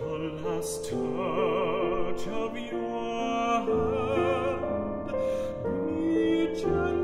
the last touch of your hand be gentle.